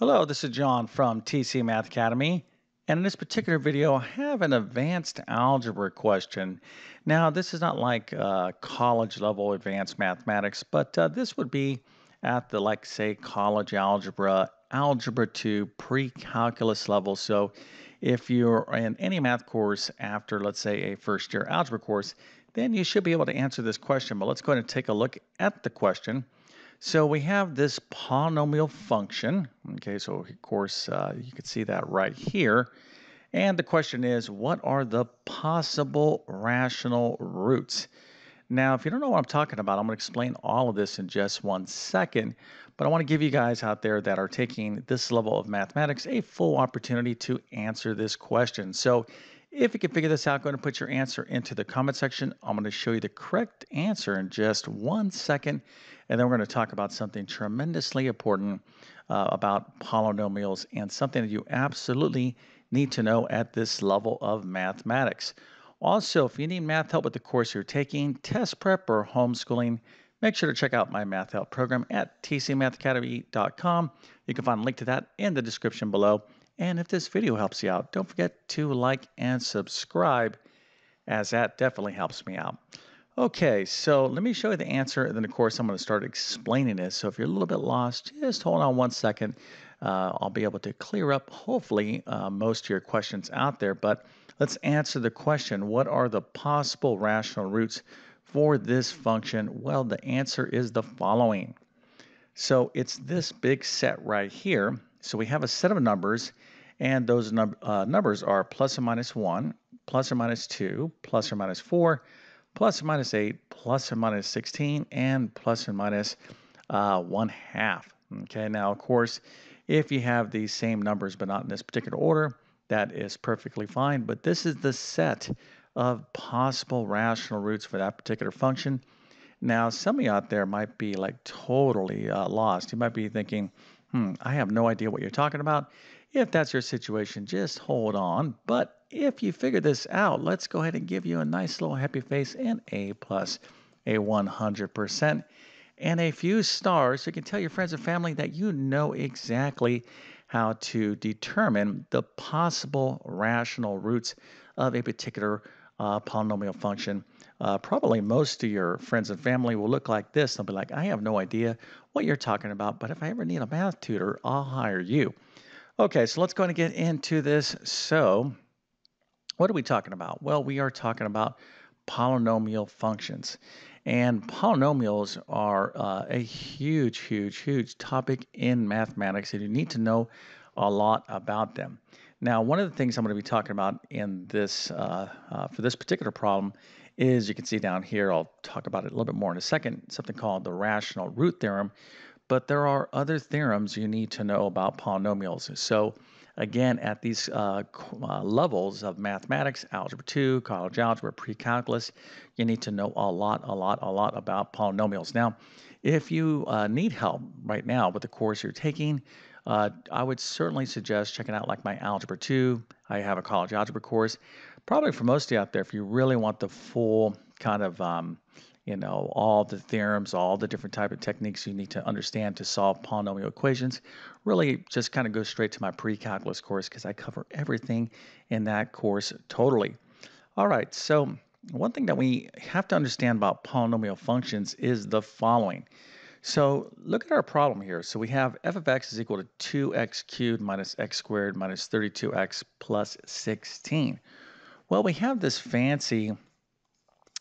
Hello, this is John from TC Math Academy. And in this particular video, I have an advanced algebra question. Now, this is not like uh, college level advanced mathematics, but uh, this would be at the, like, say, college algebra, algebra 2, pre-calculus level. So if you're in any math course after, let's say, a first year algebra course, then you should be able to answer this question. But let's go ahead and take a look at the question. So we have this polynomial function. Okay, so of course uh, you can see that right here. And the question is, what are the possible rational roots? Now, if you don't know what I'm talking about, I'm going to explain all of this in just one second. But I want to give you guys out there that are taking this level of mathematics a full opportunity to answer this question. So if you can figure this out, go ahead and put your answer into the comment section. I'm going to show you the correct answer in just one second. And then we're going to talk about something tremendously important uh, about polynomials and something that you absolutely need to know at this level of mathematics. Also, if you need math help with the course you're taking, test prep or homeschooling, make sure to check out my math help program at tcmathacademy.com. You can find a link to that in the description below. And if this video helps you out, don't forget to like and subscribe, as that definitely helps me out. Okay, so let me show you the answer, and then of course I'm going to start explaining this. So if you're a little bit lost, just hold on one second. Uh, I'll be able to clear up, hopefully, uh, most of your questions out there. But let's answer the question, what are the possible rational roots for this function? Well, the answer is the following. So it's this big set right here. So we have a set of numbers, and those num uh, numbers are plus or minus 1, plus or minus 2, plus or minus 4, plus or minus 8, plus or minus 16, and plus or minus uh, 1 half. Okay, now of course, if you have these same numbers but not in this particular order, that is perfectly fine. But this is the set of possible rational roots for that particular function. Now, some of you out there might be like totally uh, lost. You might be thinking, hmm, I have no idea what you're talking about. If that's your situation, just hold on. But if you figure this out, let's go ahead and give you a nice little happy face and A plus, a 100%, and a few stars so you can tell your friends and family that you know exactly how to determine the possible rational roots of a particular uh, polynomial function. Uh, probably most of your friends and family will look like this. They'll be like, I have no idea what you're talking about, but if I ever need a math tutor, I'll hire you. Okay, so let's go and get into this. So, what are we talking about? Well, we are talking about polynomial functions. And polynomials are uh, a huge, huge, huge topic in mathematics, and you need to know a lot about them. Now, one of the things I'm going to be talking about in this uh, uh, for this particular problem is you can see down here. I'll talk about it a little bit more in a second. Something called the rational root theorem, but there are other theorems you need to know about polynomials. So again, at these uh, uh, levels of mathematics, algebra 2, college algebra, pre-calculus, you need to know a lot, a lot, a lot about polynomials. Now, if you uh, need help right now with the course you're taking, uh, I would certainly suggest checking out like my Algebra 2. I have a college algebra course. Probably for most of you out there, if you really want the full kind of um, you know, all the theorems, all the different type of techniques you need to understand to solve polynomial equations. Really just kind of go straight to my pre-calculus course because I cover everything in that course totally. All right, so one thing that we have to understand about polynomial functions is the following. So look at our problem here. So we have f of x is equal to 2x cubed minus x squared minus 32x plus 16. Well, we have this fancy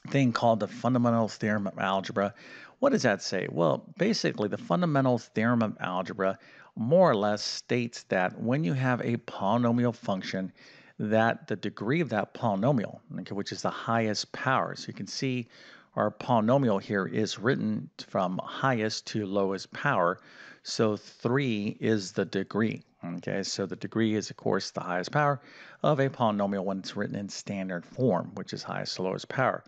thing called the fundamental theorem of algebra. What does that say? Well, basically, the fundamental theorem of algebra more or less states that when you have a polynomial function, that the degree of that polynomial, okay, which is the highest power. So you can see our polynomial here is written from highest to lowest power. So 3 is the degree. Okay, so the degree is, of course, the highest power of a polynomial when it's written in standard form, which is highest to lowest power.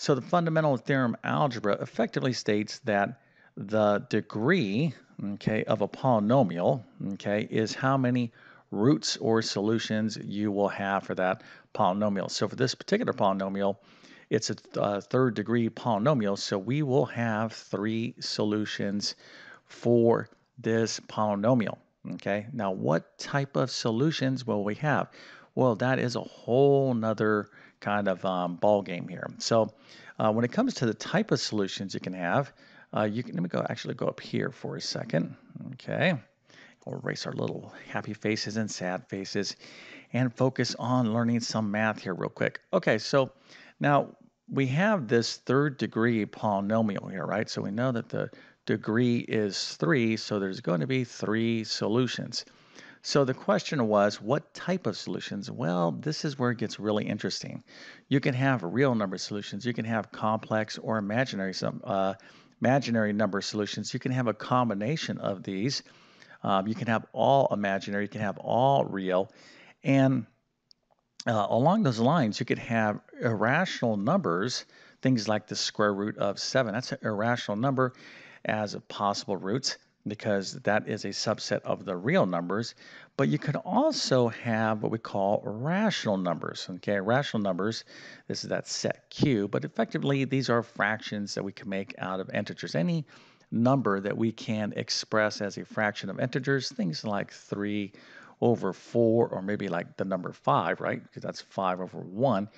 So the fundamental theorem algebra effectively states that the degree, okay, of a polynomial, okay, is how many roots or solutions you will have for that polynomial. So for this particular polynomial, it's a uh, third degree polynomial, so we will have three solutions for this polynomial. Okay, now what type of solutions will we have? Well, that is a whole nother kind of um, ball game here. So uh, when it comes to the type of solutions you can have, uh, you can let me go actually go up here for a second. Okay, we'll erase our little happy faces and sad faces and focus on learning some math here real quick. Okay, so now we have this third degree polynomial here, right? So we know that the degree is three, so there's going to be three solutions. So the question was, what type of solutions? Well, this is where it gets really interesting. You can have real number solutions. You can have complex or imaginary some uh, imaginary number solutions. You can have a combination of these. Um, you can have all imaginary. You can have all real, and uh, along those lines, you could have irrational numbers, things like the square root of seven. That's an irrational number as possible roots because that is a subset of the real numbers. But you can also have what we call rational numbers. Okay, rational numbers, this is that set Q, but effectively these are fractions that we can make out of integers. Any number that we can express as a fraction of integers, things like 3 over 4 or maybe like the number 5, right? Because that's 5 over 1.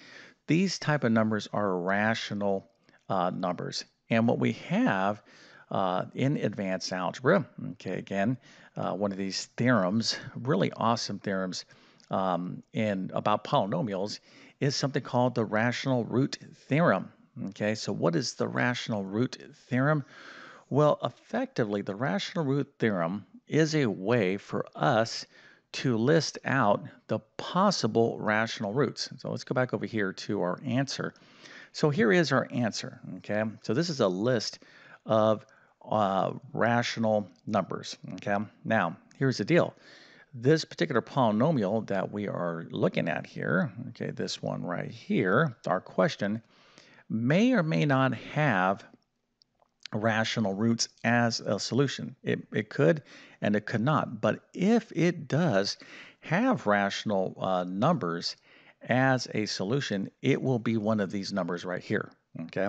These type of numbers are rational uh, numbers. And what we have uh, in advanced algebra. Okay, again, uh, one of these theorems, really awesome theorems um, in about polynomials, is something called the rational root theorem. Okay, so what is the rational root theorem? Well, effectively, the rational root theorem is a way for us to list out the possible rational roots. So let's go back over here to our answer. So here is our answer, okay? So this is a list of uh, rational numbers. Okay, now here's the deal. This particular polynomial that we are looking at here, okay, this one right here, our question, may or may not have rational roots as a solution. It, it could and it could not. But if it does have rational uh, numbers as a solution, it will be one of these numbers right here. Okay,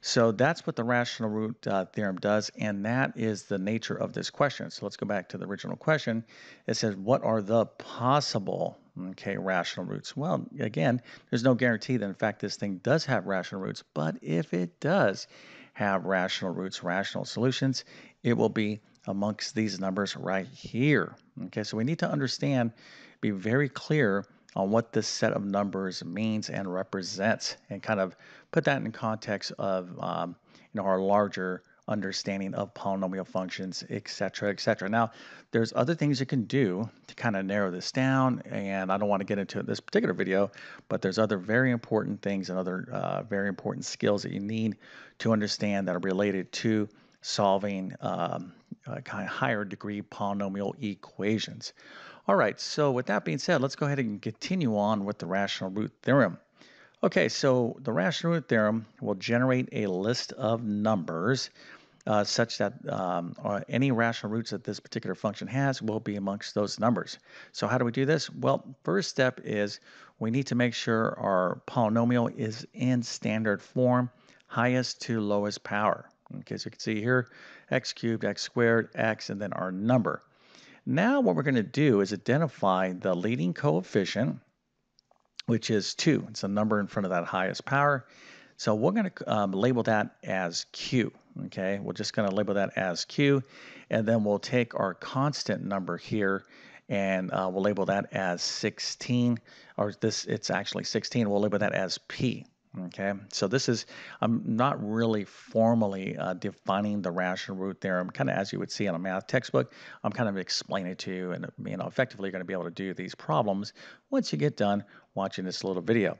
so that's what the rational root uh, theorem does, and that is the nature of this question. So let's go back to the original question. It says, what are the possible okay rational roots? Well, again, there's no guarantee that in fact this thing does have rational roots, but if it does have rational roots, rational solutions, it will be amongst these numbers right here. Okay, so we need to understand, be very clear on what this set of numbers means and represents and kind of put that in context of um, you know our larger understanding of polynomial functions, etc., etc. Now, there's other things you can do to kind of narrow this down, and I don't want to get into this particular video, but there's other very important things and other uh, very important skills that you need to understand that are related to solving um, kind of higher degree polynomial equations. All right, so with that being said, let's go ahead and continue on with the rational root theorem. Okay, so the rational root theorem will generate a list of numbers uh, such that um, uh, any rational roots that this particular function has will be amongst those numbers. So how do we do this? Well, first step is we need to make sure our polynomial is in standard form, highest to lowest power. Okay, so you can see here, x cubed, x squared, x, and then our number. Now what we're going to do is identify the leading coefficient, which is 2. It's a number in front of that highest power. So we're going to um, label that as Q. Okay, we're just going to label that as Q, and then we'll take our constant number here and uh, we'll label that as 16, or this, it's actually 16, we'll label that as P. Okay, so this is, I'm not really formally uh, defining the rational root theorem, kind of as you would see in a math textbook. I'm kind of explaining it to you, and you know, effectively you're going to be able to do these problems once you get done watching this little video.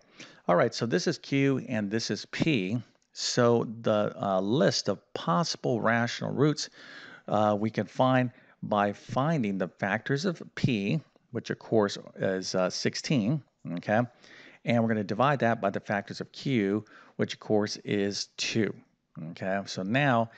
All right, so this is Q and this is P. So the uh, list of possible rational roots uh, we can find by finding the factors of P, which of course is uh, 16, okay? And we're going to divide that by the factors of q, which of course is 2. Okay, so now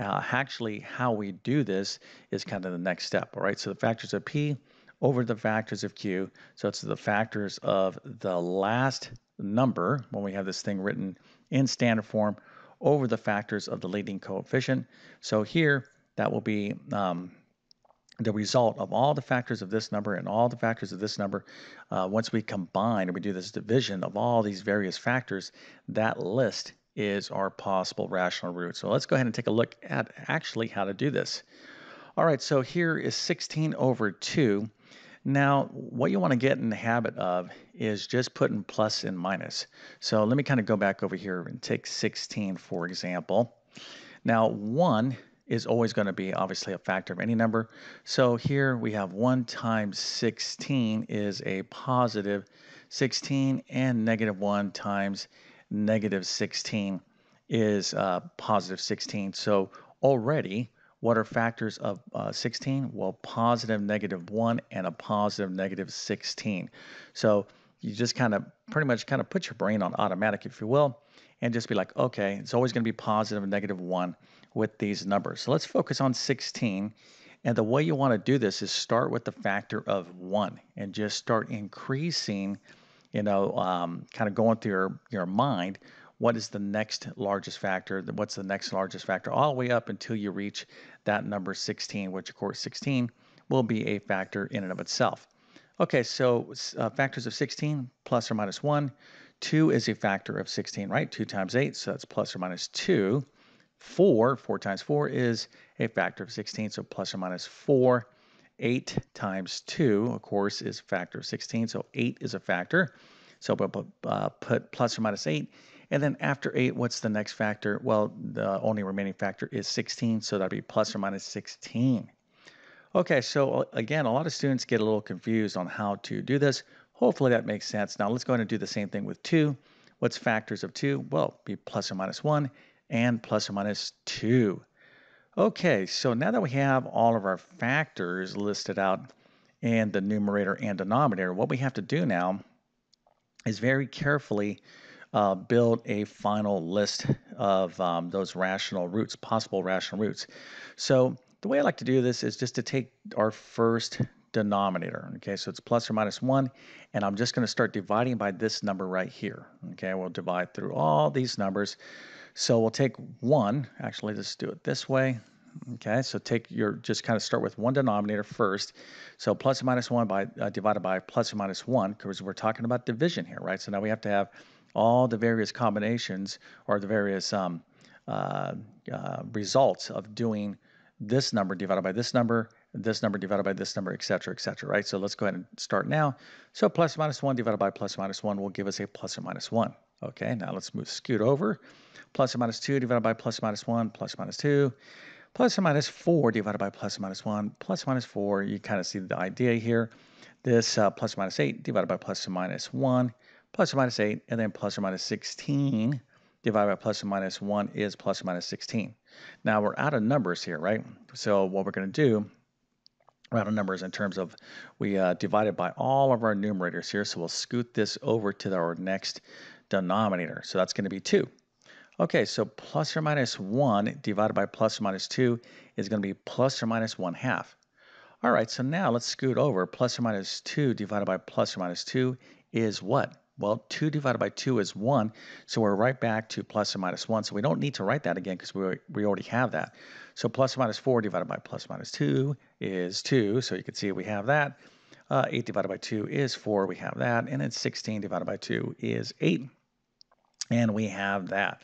uh, actually how we do this is kind of the next step. All right, so the factors of p over the factors of q. So it's the factors of the last number when we have this thing written in standard form over the factors of the leading coefficient. So here that will be um, the result of all the factors of this number and all the factors of this number, uh, once we combine and we do this division of all these various factors, that list is our possible rational root. So let's go ahead and take a look at actually how to do this. All right, so here is 16 over 2. Now, what you want to get in the habit of is just putting plus and minus. So let me kind of go back over here and take 16, for example. Now, 1 is always going to be obviously a factor of any number. So here we have 1 times 16 is a positive 16 and negative 1 times negative 16 is uh, positive 16. So already what are factors of uh, 16? Well, positive negative 1 and a positive negative 16. So you just kind of pretty much kind of put your brain on automatic, if you will, and just be like, okay, it's always going to be positive and negative 1 with these numbers. So let's focus on 16. And the way you want to do this is start with the factor of 1 and just start increasing, you know, um, kind of going through your, your mind what is the next largest factor, what's the next largest factor, all the way up until you reach that number 16, which of course 16 will be a factor in and of itself. Okay, so uh, factors of 16 plus or minus 1. 2 is a factor of 16, right? 2 times 8, so that's plus or minus 2. 4, 4 times 4 is a factor of 16, so plus or minus 4. 8 times 2, of course, is a factor of 16, so 8 is a factor. So we'll uh, put plus or minus 8 and then after 8, what's the next factor? Well, the only remaining factor is 16, so that'd be plus or minus 16. Okay, so uh, again, a lot of students get a little confused on how to do this. Hopefully that makes sense. Now let's go ahead and do the same thing with 2. What's factors of 2? Well, be plus or minus 1 and plus or minus 2. Okay, so now that we have all of our factors listed out in the numerator and denominator, what we have to do now is very carefully uh, build a final list of um, those rational roots, possible rational roots. So the way I like to do this is just to take our first denominator. Okay, so it's plus or minus 1, and I'm just going to start dividing by this number right here. Okay, we'll divide through all these numbers. So we'll take 1, actually let's do it this way. Okay, so take your, just kind of start with one denominator first. So plus or minus 1 by uh, divided by plus or minus 1, because we're talking about division here, right? So now we have to have all the various combinations or the various um, uh, uh, results of doing this number divided by this number, this number divided by this number, et cetera, et cetera, right? So let's go ahead and start now. So plus minus 1 divided by plus minus 1 will give us a plus or minus 1. Okay, now let's move scoot over. Plus or minus 2 divided by plus or minus 1, plus or minus 2. Plus or minus 4 divided by plus or minus 1, plus or minus 4. You kind of see the idea here. This uh, plus or minus 8 divided by plus or minus 1 plus or minus 8, and then plus or minus 16 divided by plus or minus 1 is plus or minus 16. Now we're out of numbers here, right? So what we're going to do, out of numbers in terms of we uh, divided by all of our numerators here. So we'll scoot this over to our next denominator. So that's going to be 2. Okay, so plus or minus 1 divided by plus or minus 2 is going to be plus or minus 1 half. All right, so now let's scoot over. Plus or minus 2 divided by plus or minus 2 is what? Well, 2 divided by 2 is 1, so we're right back to plus or minus 1. So we don't need to write that again because we, we already have that. So plus or minus 4 divided by plus or minus 2 is 2, so you can see we have that. Uh, 8 divided by 2 is 4, we have that. And then 16 divided by 2 is 8, and we have that.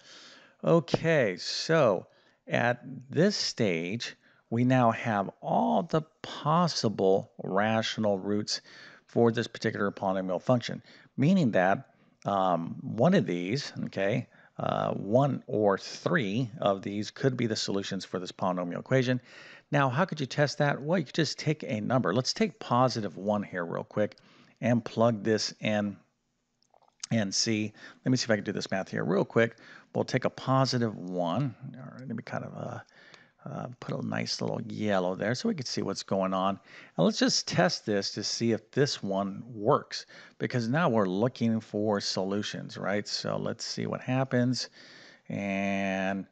Okay, so at this stage, we now have all the possible rational roots for this particular polynomial function meaning that um, one of these, okay, uh, one or three of these could be the solutions for this polynomial equation. Now, how could you test that? Well, you could just take a number. Let's take positive 1 here real quick and plug this in and see. Let me see if I can do this math here real quick. We'll take a positive 1. All right, let me kind of uh, uh, put a nice little yellow there so we can see what's going on. And let's just test this to see if this one works because now we're looking for solutions, right? So let's see what happens. And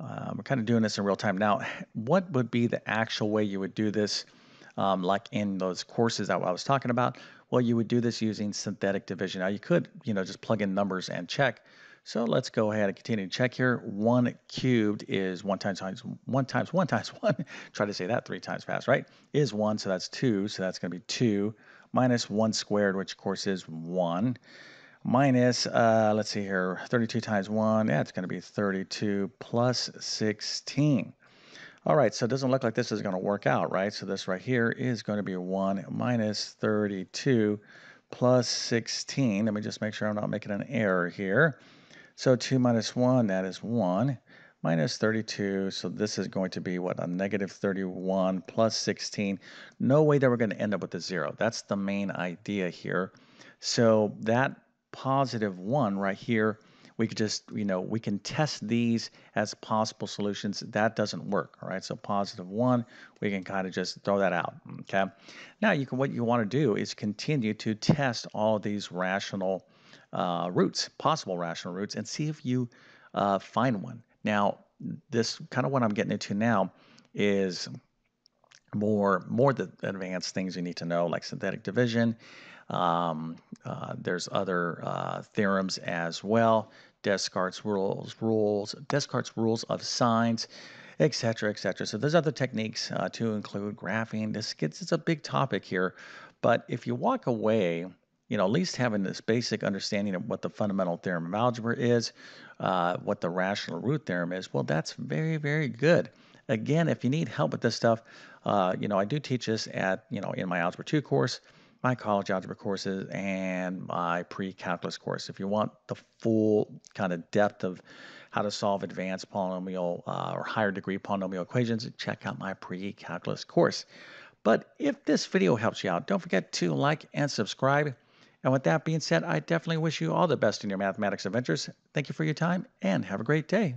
um, we're kind of doing this in real time. Now, what would be the actual way you would do this um, like in those courses that I was talking about? Well, you would do this using synthetic division. Now, you could, you know, just plug in numbers and check. So let's go ahead and continue to check here. 1 cubed is 1 times times 1 times 1 times 1. Try to say that three times fast, right? Is 1, so that's 2. So that's going to be 2 minus 1 squared, which of course is 1. Minus, uh, let's see here, 32 times 1. Yeah, it's going to be 32 plus 16. All right, so it doesn't look like this is going to work out, right? So this right here is going to be 1 minus 32 plus 16. Let me just make sure I'm not making an error here. So 2 minus 1, that is 1, minus 32. So this is going to be what? A negative 31 plus 16. No way that we're going to end up with a 0. That's the main idea here. So that positive 1 right here, we could just, you know, we can test these as possible solutions. That doesn't work, all right? So positive 1, we can kind of just throw that out, okay? Now, you can what you want to do is continue to test all these rational uh, roots, possible rational roots, and see if you uh, find one. Now, this kind of what I'm getting into now is more more the advanced things you need to know, like synthetic division. Um, uh, there's other uh, theorems as well. Descartes rules, rules, Descartes rules of signs, etc., etc. So there's other techniques uh, to include graphing. This gets it's a big topic here, but if you walk away you know, at least having this basic understanding of what the fundamental theorem of algebra is, uh, what the rational root theorem is, well, that's very, very good. Again, if you need help with this stuff, uh, you know, I do teach this at, you know, in my Algebra 2 course, my college algebra courses, and my pre-calculus course. If you want the full kind of depth of how to solve advanced polynomial uh, or higher degree polynomial equations, check out my pre-calculus course. But if this video helps you out, don't forget to like and subscribe. And with that being said, I definitely wish you all the best in your mathematics adventures. Thank you for your time and have a great day.